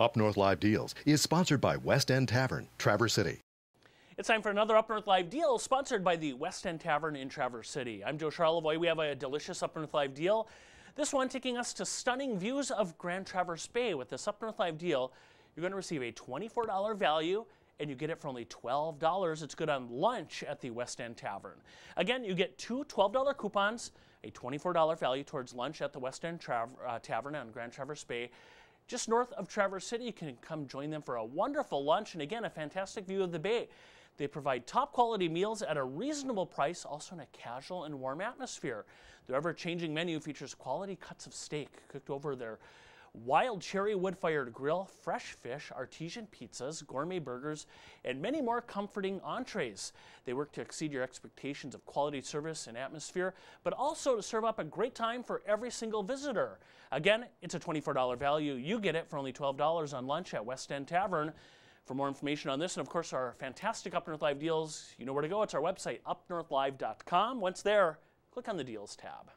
Up North Live Deals is sponsored by West End Tavern, Traverse City. It's time for another Up North Live deal sponsored by the West End Tavern in Traverse City. I'm Joe Charlevoix. We have a delicious Up North Live deal. This one taking us to stunning views of Grand Traverse Bay. With this Up North Live deal, you're going to receive a $24 value and you get it for only $12. It's good on lunch at the West End Tavern. Again, you get two $12 coupons, a $24 value towards lunch at the West End uh, Tavern on Grand Traverse Bay just north of Traverse City. You can come join them for a wonderful lunch and again, a fantastic view of the bay. They provide top quality meals at a reasonable price, also in a casual and warm atmosphere. Their ever changing menu features quality cuts of steak cooked over their wild cherry wood fired grill, fresh fish, artesian pizzas, gourmet burgers, and many more comforting entrees. They work to exceed your expectations of quality service and atmosphere, but also to serve up a great time for every single visitor. Again, it's a $24 value. You get it for only $12 on lunch at West End Tavern. For more information on this and, of course, our fantastic Up North Live deals, you know where to go. It's our website, upnorthlive.com. Once there, click on the Deals tab.